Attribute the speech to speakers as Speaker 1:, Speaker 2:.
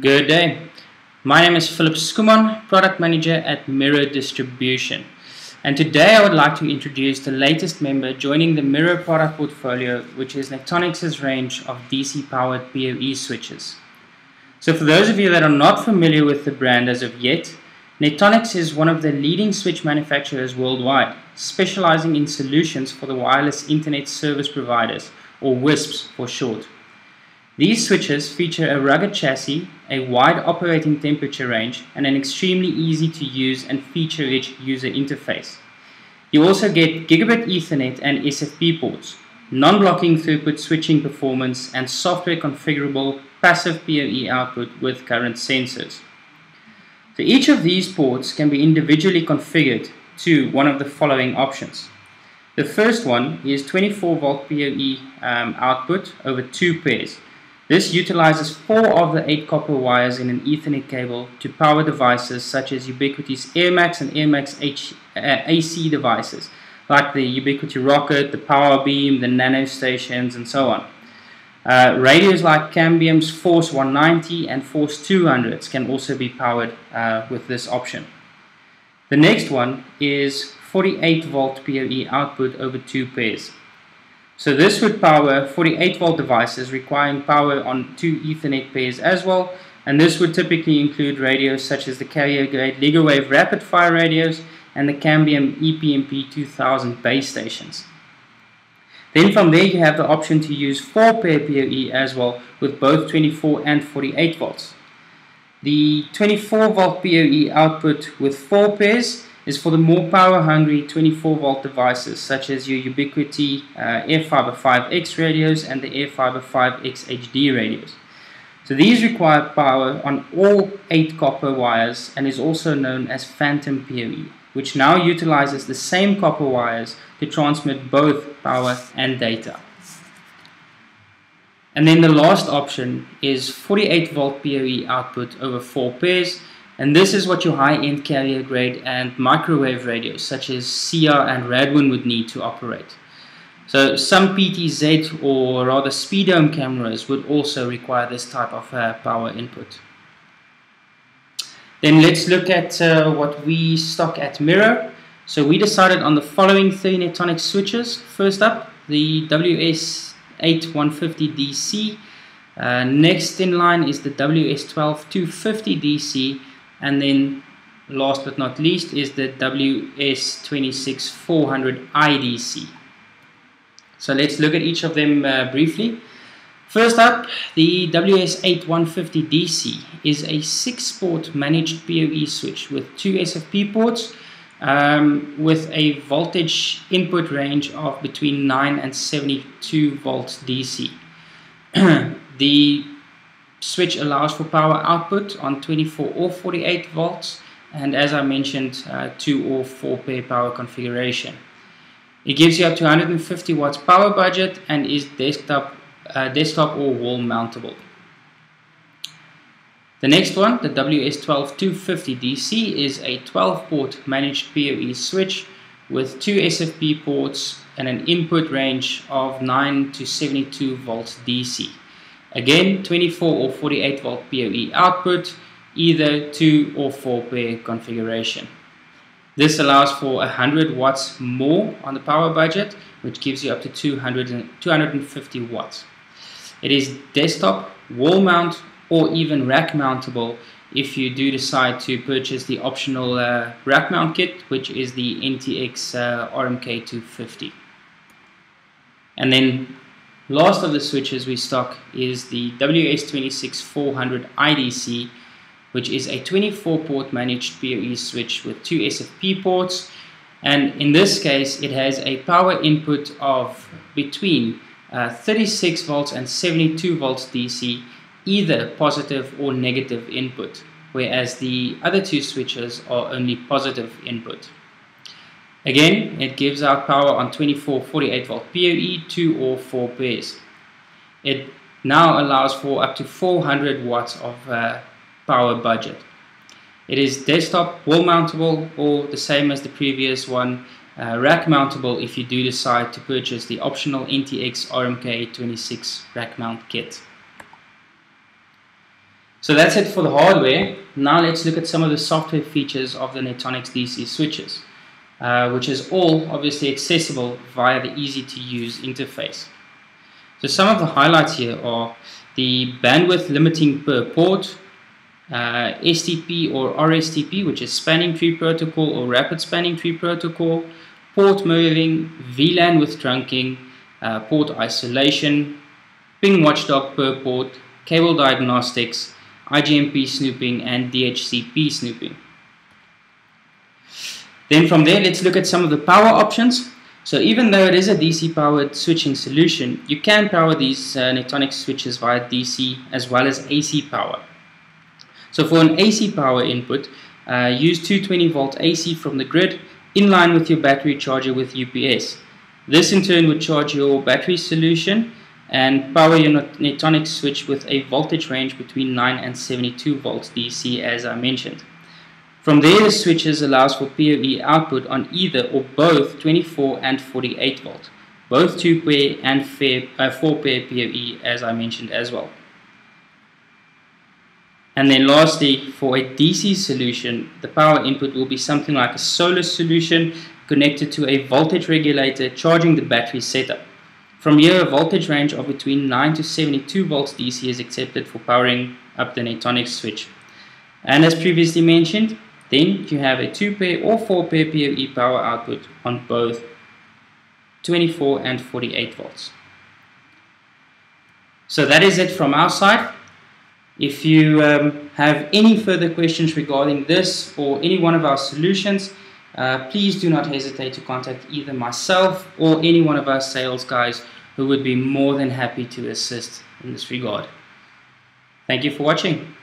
Speaker 1: Good day. My name is Philip Skuman, Product Manager at MiRO Distribution. And today I would like to introduce the latest member joining the MiRO product portfolio, which is Netonix's range of DC powered PoE switches. So for those of you that are not familiar with the brand as of yet, Netonix is one of the leading switch manufacturers worldwide, specializing in solutions for the wireless internet service providers, or WISPs for short. These switches feature a rugged chassis, a wide operating temperature range, and an extremely easy to use and feature-rich user interface. You also get gigabit Ethernet and SFP ports, non-blocking throughput switching performance, and software configurable passive PoE output with current sensors. So each of these ports can be individually configured to one of the following options. The first one is 24 volt PoE um, output over two pairs. This utilizes four of the eight copper wires in an Ethernet cable to power devices such as Ubiquiti's AirMax and AirMax H, uh, AC devices, like the Ubiquiti Rocket, the Power Beam, the Nano stations, and so on. Uh, radios like Cambium's Force 190 and Force 200s can also be powered uh, with this option. The next one is 48 volt PoE output over two pairs. So this would power 48 volt devices requiring power on two Ethernet pairs as well, and this would typically include radios such as the carrier grade LigoWave rapid fire radios and the Cambium EPMP 2000 base stations. Then from there you have the option to use 4 pair PoE as well with both 24 and 48 volts. The 24 volt PoE output with 4 pairs is for the more power hungry 24 volt devices such as your Ubiquiti uh, AirFiber 5X radios and the AirFiber 5X HD radios. So these require power on all 8 copper wires and is also known as phantom PoE, which now utilizes the same copper wires to transmit both power and data. And then the last option is 48 volt PoE output over 4 pairs and this is what your high-end carrier grade and microwave radios such as SIAE and Radwin would need to operate. So some PTZ or rather speed dome cameras would also require this type of uh, power input. Then let's look at uh, what we stock at MiRO. So we decided on the following three Netonix switches. First up, the WS8150DC. Uh, next in line is the WS12250DC and then last but not least is the WS26400 IDC. So let's look at each of them uh, briefly. First up, the WS8150DC is a 6-port managed PoE switch with two SFP ports um, with a voltage input range of between 9 and 72 volts DC. the switch allows for power output on 24 or 48 volts and as I mentioned uh, 2 or 4 pair power configuration. It gives you up to 150 watts power budget and is desktop, uh, desktop or wall mountable. The next one, the WS12250DC, is a 12-port managed PoE switch with two SFP ports and an input range of 9 to 72 volts DC. Again, 24 or 48 volt PoE output, either 2 or 4 pair configuration. This allows for 100 watts more on the power budget, which gives you up to 200 250 watts. It is desktop, wall mount, or even rack mountable if you do decide to purchase the optional uh, rack mount kit, which is the NTX uh, RMK250. And then Last of the switches we stock is the WS26400 IDC, which is a 24-port managed PoE switch with two SFP ports. And in this case, it has a power input of between uh, 36 volts and 72 volts DC, either positive or negative input, whereas the other two switches are only positive input. Again, it gives out power on 24 48 volt PoE, 2 or 4 pairs. It now allows for up to 400 watts of uh, power budget. It is desktop wall mountable or the same as the previous one, uh, rack mountable if you do decide to purchase the optional NTX RMK26 rack mount kit. So that's it for the hardware. Now let's look at some of the software features of the Netonix DC switches, uh, which is all obviously accessible via the easy to use interface. So some of the highlights here are the bandwidth limiting per port, uh, STP or RSTP, which is spanning tree protocol or rapid spanning tree protocol, port moving, VLAN with trunking, uh, port isolation, ping watchdog per port, cable diagnostics, IGMP snooping, and DHCP snooping. Then from there, let's look at some of the power options. So even though it is a DC powered switching solution, you can power these uh, Netonix switches via DC as well as AC power. So for an AC power input, uh, use 220 volt AC from the grid in line with your battery charger with UPS. This in turn would charge your battery solution and power your Netonix switch with a voltage range between 9 and 72 volts DC as I mentioned. From there the switches allows for PoE output on either or both 24 and 48 volt, both 2 pair and uh, 4 pair PoE as I mentioned as well. And then lastly, for a DC solution, the power input will be something like a solar solution connected to a voltage regulator charging the battery setup. From here, a voltage range of between 9 to 72 volts DC is accepted for powering up the Netonix switch. And as previously mentioned, then you have a 2 pair or 4 pair PoE power output on both 24 and 48 volts. So that is it from our side. If you um, have any further questions regarding this or any one of our solutions, uh, please do not hesitate to contact either myself or any one of our sales guys who would be more than happy to assist in this regard. Thank you for watching.